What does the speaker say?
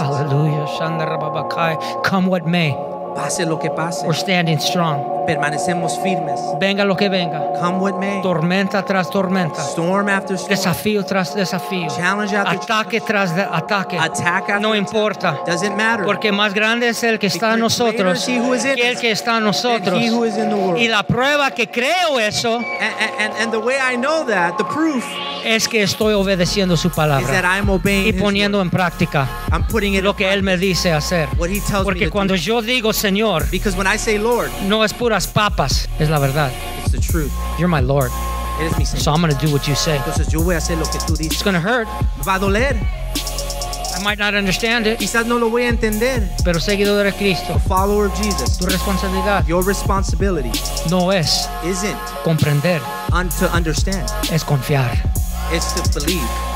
Hallelujah. Come what may. Pase lo que pase, We're standing strong. permanecemos firmes. Venga lo que venga. Come what may, Tormenta tras tormenta. storm after storm, Desafío tras desafío. Challenge after Ataque tras de- ataque. attack after No importa. Doesn't matter. Porque más grande es el que está en nosotros is he who is in que el que está en nosotros. he who is in the world. Y la prueba que creo eso And, and, and the way I know that, the proof es que estoy obedeciendo su palabra y poniendo en práctica lo que Él me dice hacer. Porque cuando do. yo digo Señor, no es puras papas, es la verdad. it's. You're my Lord. So I'm going to do what you say. Entonces yo voy a hacer lo que tú It's dices. going to hurt. Va a doler. I might not understand it, Quizás no lo voy a entender. pero seguidor de Cristo, Follower of Jesus. tu responsabilidad Your responsibility no es isn't comprender, un to understand. es confiar. It's to believe.